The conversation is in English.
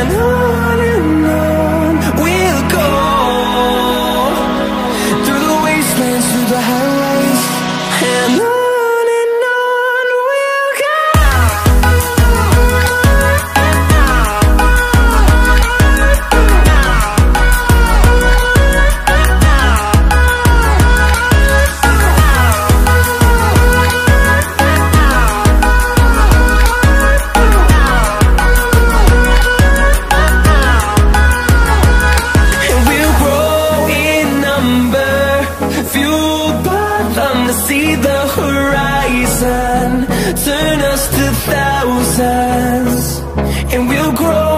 and and we'll grow.